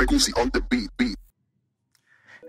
Begusi on the beat, beat.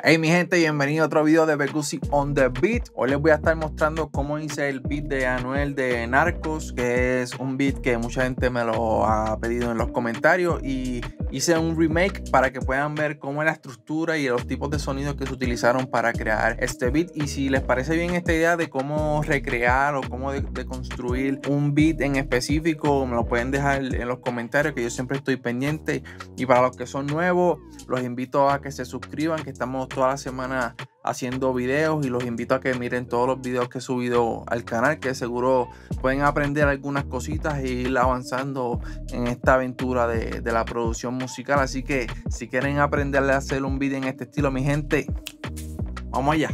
Hey mi gente, bienvenido a otro video de Begusi on the Beat. Hoy les voy a estar mostrando cómo hice el beat de Anuel de Narcos, que es un beat que mucha gente me lo ha pedido en los comentarios y hice un remake para que puedan ver cómo es la estructura y los tipos de sonidos que se utilizaron para crear este beat y si les parece bien esta idea de cómo recrear o cómo de, construir un beat en específico, me lo pueden dejar en los comentarios que yo siempre estoy pendiente y para los que son nuevos, los invito a que se suscriban, que estamos toda la semana haciendo videos y los invito a que miren todos los videos que he subido al canal que seguro pueden aprender algunas cositas e ir avanzando en esta aventura de, la producción musical. Así que si quieren aprender a hacer un video en este estilo mi gente vamos allá.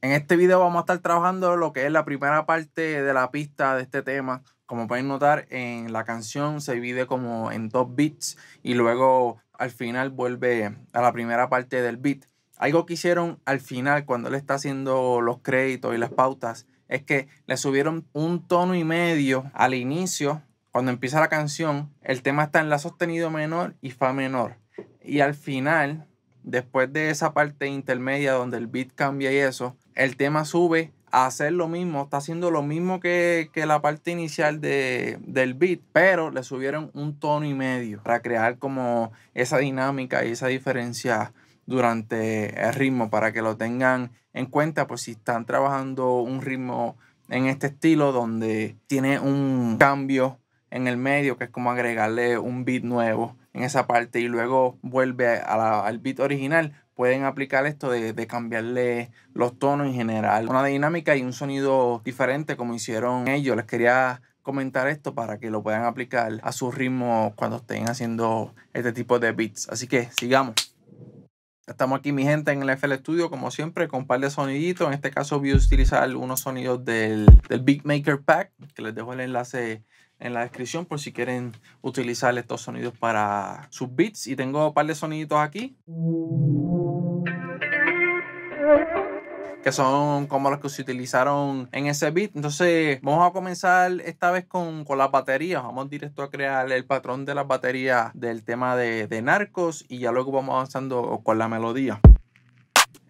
En este video vamos a estar trabajando lo que es la primera parte de la pista de este tema. Como pueden notar en la canción se divide como en dos beats y luego al final vuelve a la primera parte del beat algo que hicieron al final, cuando él está haciendo los créditos y las pautas, es que le subieron un tono y medio al inicio. Cuando empieza la canción, el tema está en la sostenido menor y fa menor. Y al final, después de esa parte intermedia donde el beat cambia y eso, el tema sube a hacer lo mismo, está haciendo lo mismo que, la parte inicial de, del beat, pero le subieron un tono y medio para crear como esa dinámica y esa diferencia durante el ritmo para que lo tengan en cuenta pues si están trabajando un ritmo en este estilo donde tiene un cambio en el medio que es como agregarle un beat nuevo en esa parte y luego vuelve al beat original pueden aplicar esto de, de, cambiarle los tonos en general. Una dinámica y un sonido diferente como hicieron ellos. Les quería comentar esto para que lo puedan aplicar a su ritmo cuando estén haciendo este tipo de beats. Así que sigamos Estamos aquí, mi gente, en el FL Studio, como siempre, con un par de soniditos. En este caso voy a utilizar algunos sonidos del, del Beatmaker Pack, que les dejo el enlace en la descripción por si quieren utilizar estos sonidos para sus beats. Y tengo un par de soniditos aquí que son como los que se utilizaron en ese beat. Entonces, vamos a comenzar esta vez con, con las baterías. Vamos directo a crear el patrón de las baterías del tema de, de Narcos y ya luego vamos avanzando con la melodía.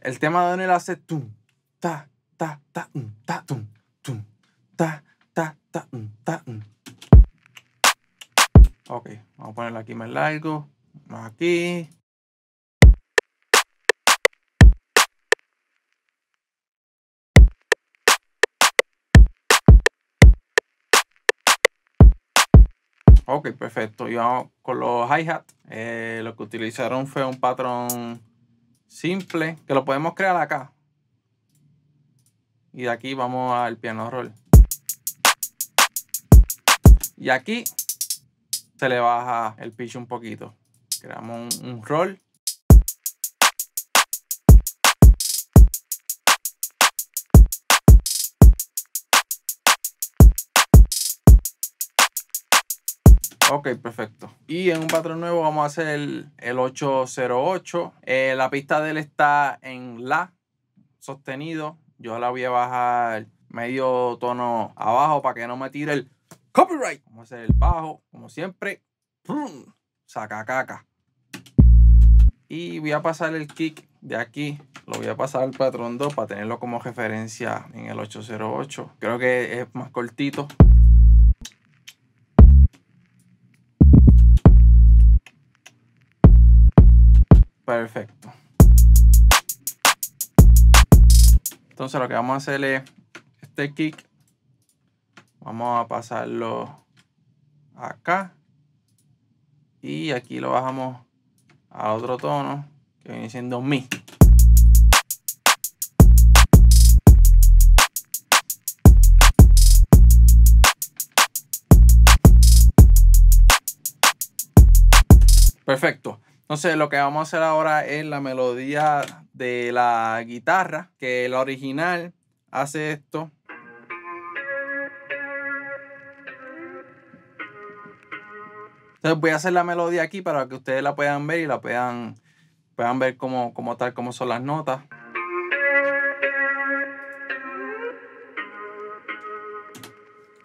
El tema de Donel hace tum, ta, ta, ta, ta, tum, tum, ta, ta, ta, ta, Ok, vamos a ponerlo aquí más largo. Aquí. Ok, perfecto. Y vamos con los hi-hat. Eh, lo que utilizaron fue un patrón simple que lo podemos crear acá. Y de aquí vamos al piano roll. Y aquí se le baja el pitch un poquito. Creamos un, un roll Ok, perfecto. Y en un patrón nuevo vamos a hacer el, 808. Eh, la pista de él está en La sostenido. Yo la voy a bajar medio tono abajo para que no me tire el copyright. Vamos a hacer el bajo, como siempre. Saca caca. Y voy a pasar el kick de aquí. Lo voy a pasar al patrón 2 para tenerlo como referencia en el 808. Creo que es más cortito. Perfecto. Entonces lo que vamos a hacer es este kick. Vamos a pasarlo acá. Y aquí lo bajamos a otro tono que viene siendo mi. Perfecto. Entonces lo que vamos a hacer ahora es la melodía de la guitarra, que la original hace esto. Entonces voy a hacer la melodía aquí para que ustedes la puedan ver y la puedan, puedan ver como, como tal, como son las notas.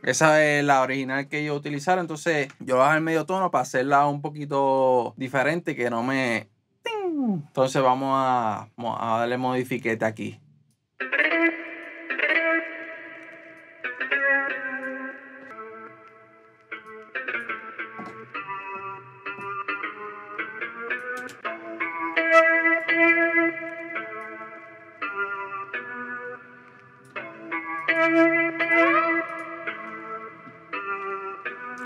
Esa es la original que ellos utilizaron. Entonces, yo bajé el medio tono para hacerla un poquito diferente, que no me, Entonces vamos a, a darle modifiquete aquí.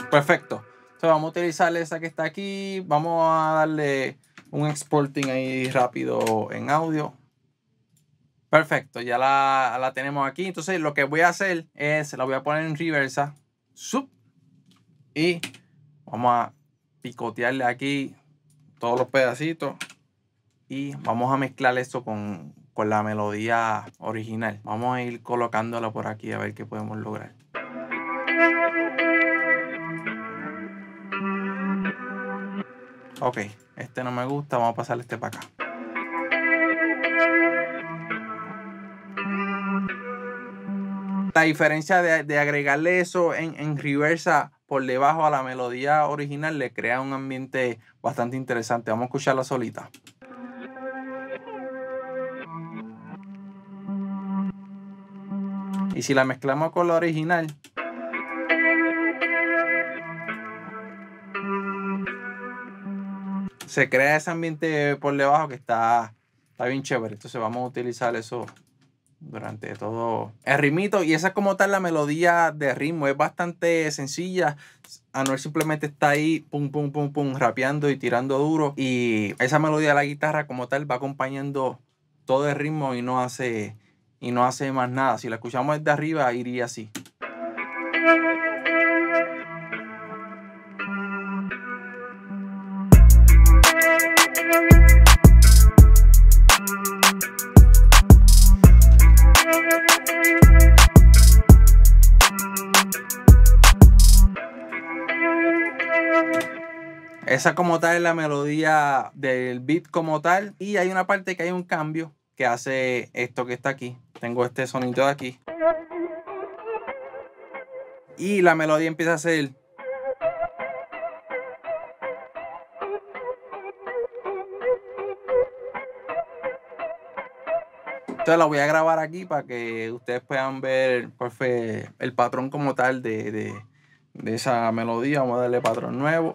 Perfecto. Entonces vamos a utilizar esa que está aquí. Vamos a darle un exporting ahí rápido en audio. Perfecto, ya la, tenemos aquí. Entonces lo que voy a hacer es, la voy a poner en reversa. Sub, y vamos a picotearle aquí todos los pedacitos. Y vamos a mezclar esto con, con la melodía original. Vamos a ir colocándola por aquí a ver qué podemos lograr. Ok, este no me gusta, vamos a pasarle este para acá. La diferencia de, agregarle eso en, en reversa por debajo a la melodía original le crea un ambiente bastante interesante. Vamos a escucharla solita. Y si la mezclamos con la original, se crea ese ambiente por debajo que está, está bien chévere. Entonces vamos a utilizar eso durante todo el ritmito. Y esa es como tal la melodía de ritmo. Es bastante sencilla. Anuel simplemente está ahí, pum, pum, pum, pum, rapeando y tirando duro. Y esa melodía de la guitarra como tal va acompañando todo el ritmo y no hace, y no hace más nada. Si la escuchamos desde arriba, iría así. Esa como tal es la melodía del beat como tal. Y hay una parte que hay un cambio que hace esto que está aquí. Tengo este sonido de aquí. Y la melodía empieza a ser... Entonces la voy a grabar aquí para que ustedes puedan ver cuál fue el patrón como tal de, de esa melodía. Vamos a darle patrón nuevo.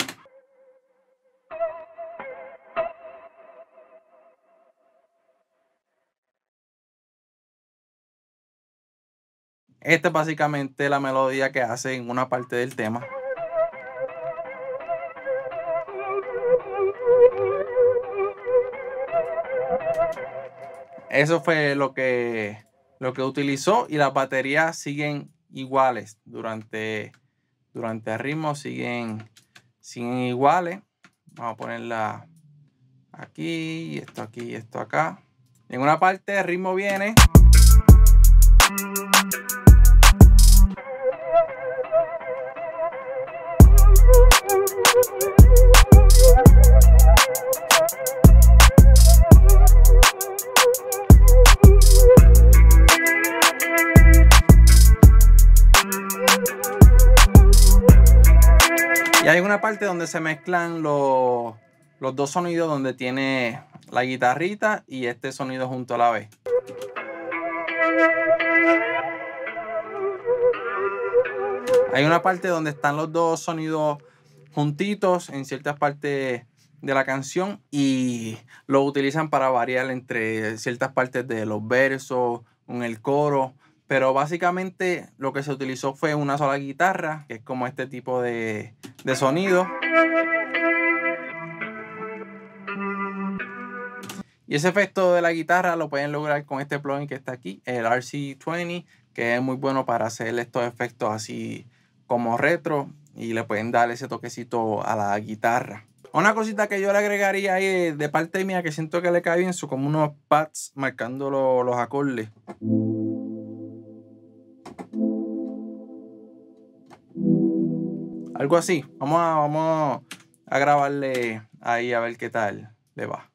Esta es básicamente la melodía que hace en una parte del tema. Eso fue lo que, lo que utilizó y las baterías siguen iguales durante, durante el ritmo, siguen, siguen iguales. Vamos a ponerla aquí, esto aquí, y esto acá. En una parte el ritmo viene. Una parte donde se mezclan los, los dos sonidos donde tiene la guitarrita y este sonido junto a la vez. Hay una parte donde están los dos sonidos juntitos en ciertas partes de la canción y lo utilizan para variar entre ciertas partes de los versos, en el coro. Pero básicamente lo que se utilizó fue una sola guitarra, que es como este tipo de, de sonido. Y ese efecto de la guitarra lo pueden lograr con este plugin que está aquí, el RC20, que es muy bueno para hacer estos efectos así como retro y le pueden dar ese toquecito a la guitarra. Una cosita que yo le agregaría ahí de parte mía que siento que le cae bien son como unos pads marcando los acordes. Algo así. Vamos a, vamos a grabarle ahí a ver qué tal le va.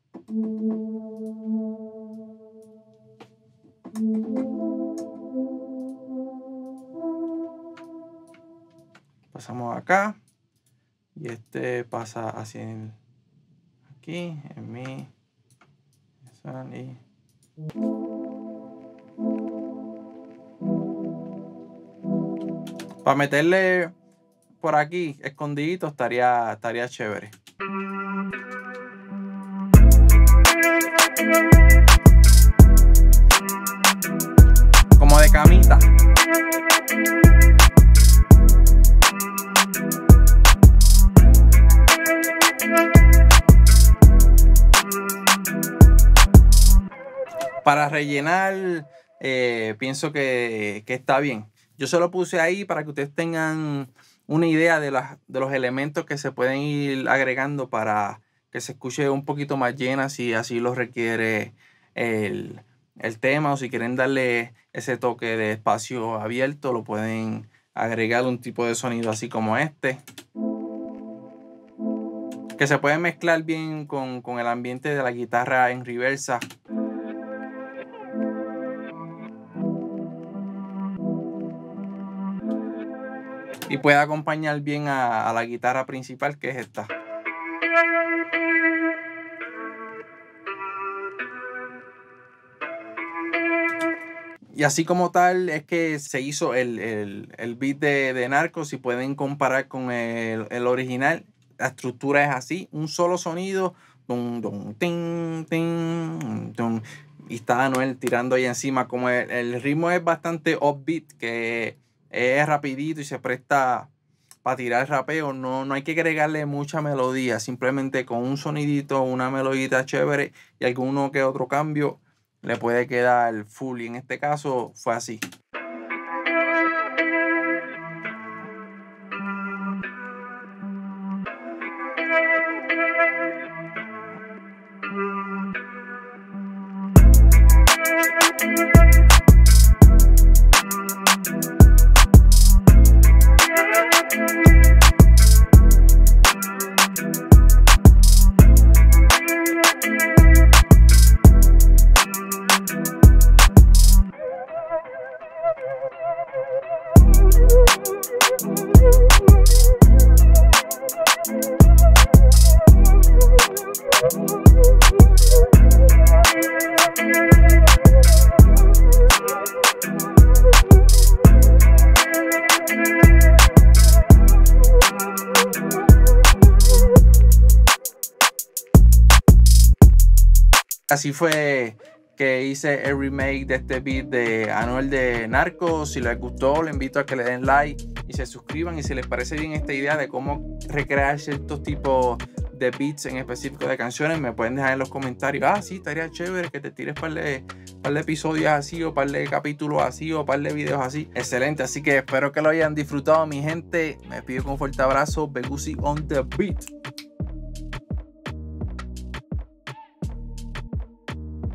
pasamos acá y este pasa así aquí en mi Para meterle por aquí, escondidito, estaría, estaría chévere. Como de camita. Para rellenar, eh, pienso que, está bien. Yo se lo puse ahí para que ustedes tengan una idea de, de los elementos que se pueden ir agregando para que se escuche un poquito más llena si así lo requiere el, el tema o si quieren darle ese toque de espacio abierto, lo pueden agregar un tipo de sonido así como este. Que se puede mezclar bien con, con el ambiente de la guitarra en reversa. Y puede acompañar bien a, la guitarra principal que es esta. Y así como tal es que se hizo el, beat de, Narcos y pueden comparar con el, original. La estructura es así, un solo sonido. y está Anuel tirando ahí encima. Como el, el ritmo es bastante upbeat, que es rapidito y se presta para tirar rapeo. No, no hay que agregarle mucha melodía, simplemente con un sonidito, una melodita chévere y alguno que otro cambio le puede quedar full. Y en este caso fue así. Así fue que hice el remake de este beat de Anuel de Narcos. Si les gustó, les invito a que le den like y se suscriban. Y si les parece bien esta idea de cómo recrear ciertos tipos de beats en específico de canciones, me pueden dejar en los comentarios. Ah, sí, estaría chévere que te tires par de, par de episodios así, o par de capítulos así, o par de videos así. Excelente. Así que espero que lo hayan disfrutado, mi gente. Me pido con un fuerte abrazo. Begusi on the beat.